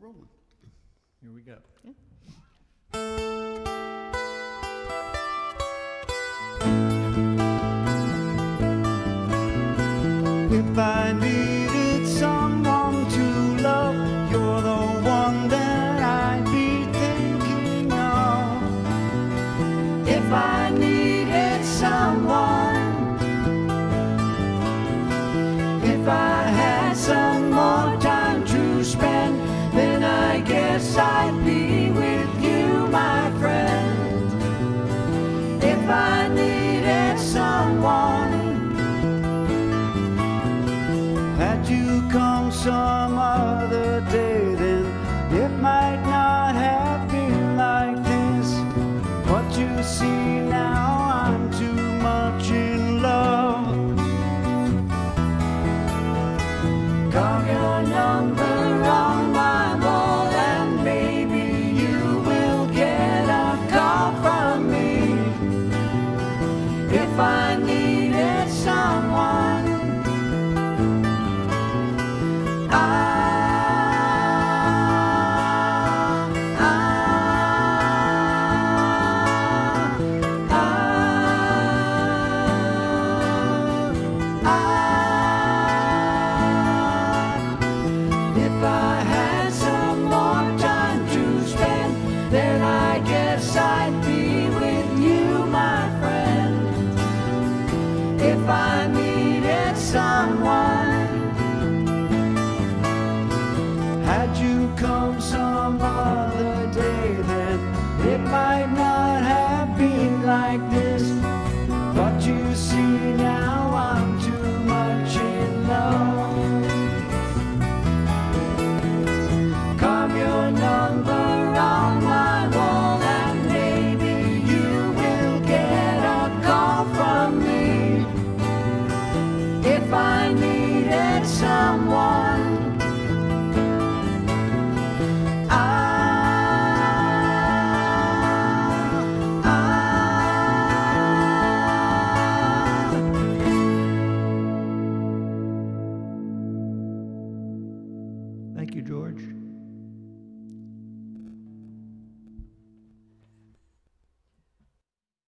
rolling. Here we go. If I needed someone to love, you're the one that I'd be thinking of. If I needed someone, if I I needed someone. If I had some more time to spend, then I guess I'd Had you come some other day, then it might not have been like this. But you see now Thank you, George.